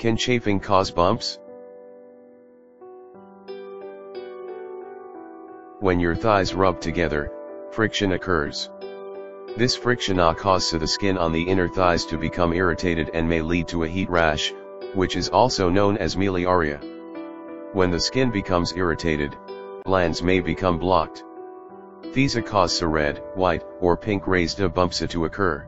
Can chafing cause bumps? When your thighs rub together, friction occurs. This friction ah causes the skin on the inner thighs to become irritated and may lead to a heat rash, which is also known as miliaria. When the skin becomes irritated, glands may become blocked. These ah cause red, white, or pink raised bumps to occur.